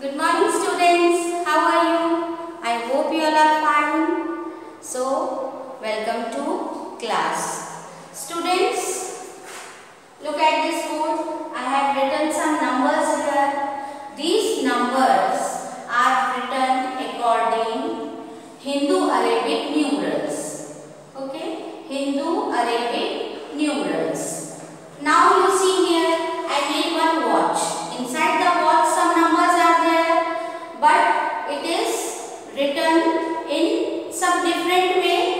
Good morning students. How are you? I hope you all are fine. So, welcome to class. Students, look at this board. I have written some numbers written in some different way.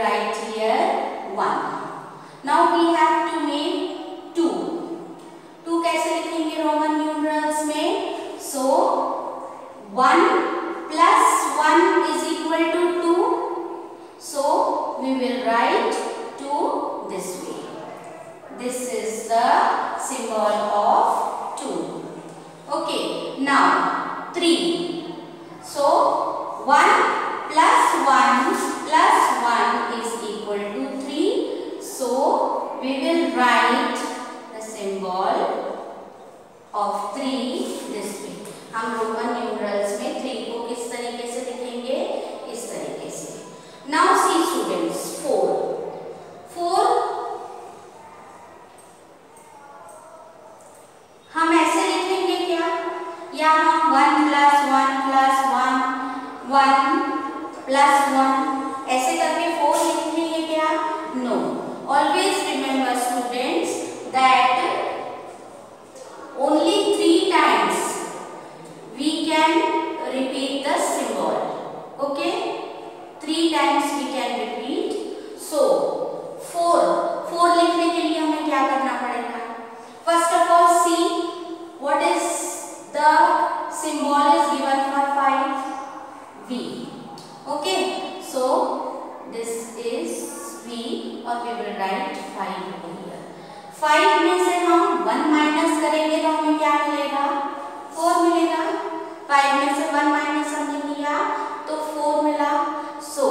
write here 1 now we have to make 2 2 कैसे लिखेंगे Roman numerals में सो 1 plus 1 is equal to 2 so we will write 2 this way this is the symbol of हम Roman numerals में three को किस तरीके से लिखेंगे? इस तरीके से। नाउ सी स्टूडेंट्स 4 4 हम ऐसे लिखेंगे क्या? या हम one plus one plus 1 1 plus 1 ऐसे करके 4 लिखेंगे क्या no always remember students that only three times we can repeat the symbol okay three times we can repeat so four four लिखने के लिए हमें क्या करना पड़ेगा first of all see what is the symbol is given for five v okay so this is v or we will write five over here five में से हम वन माइनस करेंगे तो हमें क्या मिलेगा फोर मिलेगा फाइव में से वन माइनस हमने किया तो फोर मिला so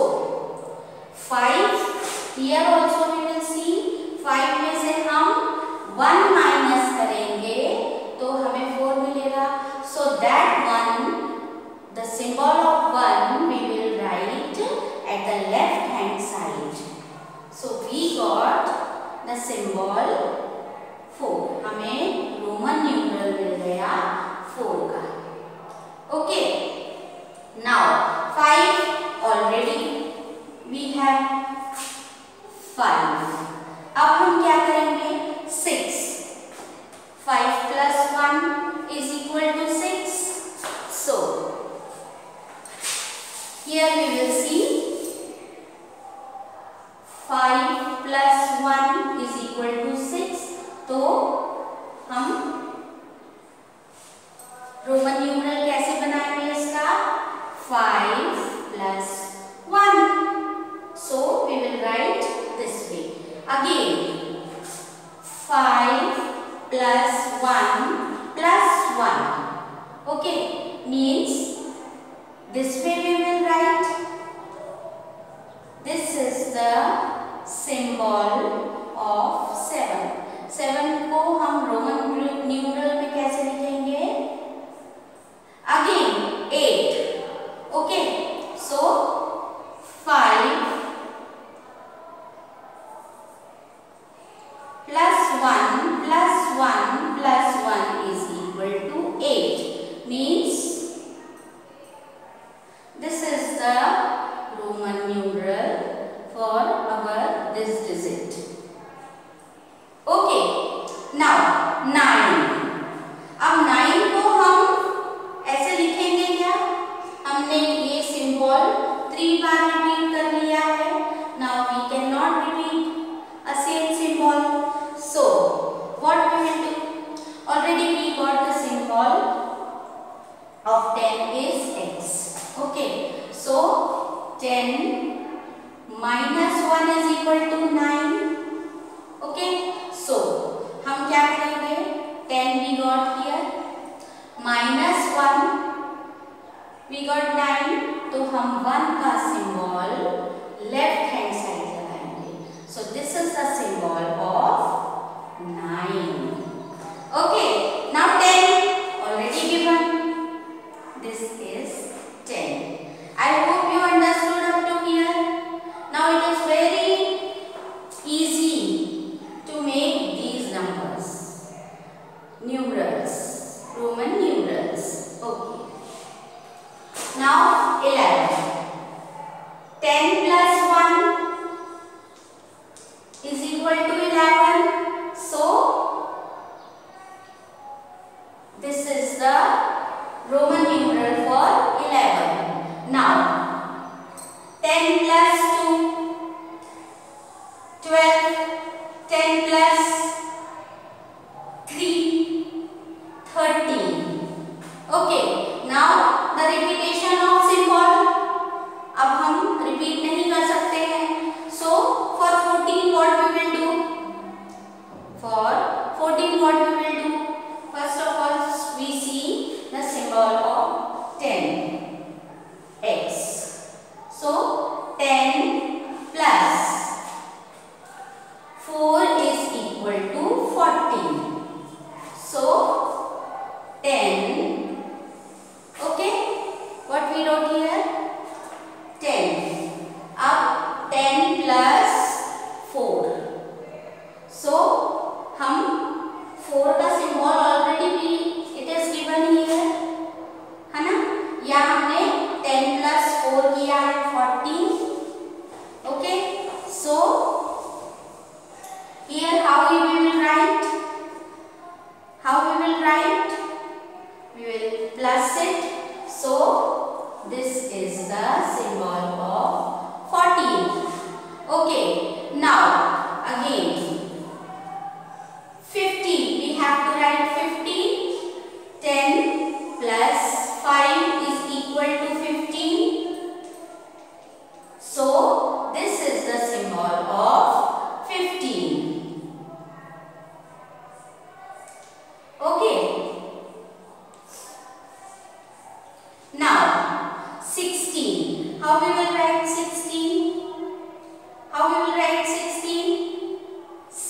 five here also see five में से हम वन माइनस करेंगे तो हमें फोर मिलेगा. So that one the symbol of one we will write at the left hand side so we got the symbol four हमें Roman numeral मिल गया फोर का. Okay now five already we have five अब हम क्या करेंगे? Six five plus one is equal to six so here we will see five plus one is equal to six तो हम Roman plus 1 plus 1. Okay, means this way we 10 is x. Okay. So 10 minus 1 is equal to 9. Okay. So हम क्या करेंगे 10 we got here minus 1 we got 9 तो हम 1 का symbol left hand side लगाएँगे So this is the symbol of 9 Okay. Now 10 This is the Roman numeral for 11. Now, four का symbol already भी it is given here है ना? या हमने टेन प्लस फोर किया है fourteen okay so here how you will write how we will write we will plus it. So, this is the symbol of 14 okay? Now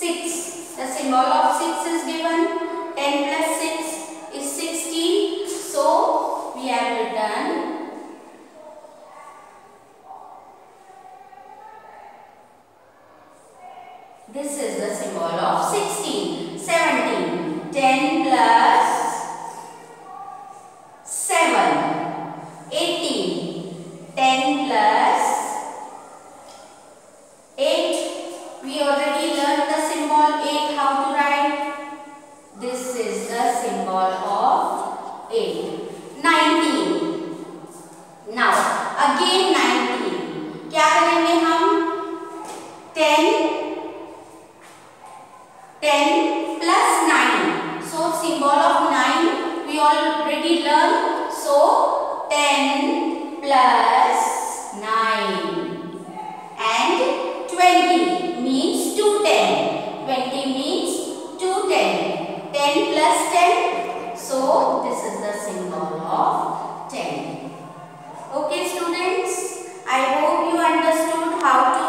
6. The symbol of 6 is given. Again nineteen क्या करेंगे हम ten ten plus nine so symbol of 9 we already learned so 10 plus 9 and 20 means 210 20 means 210 10 plus 10 so this is the symbol of Okay students, I hope you understood how to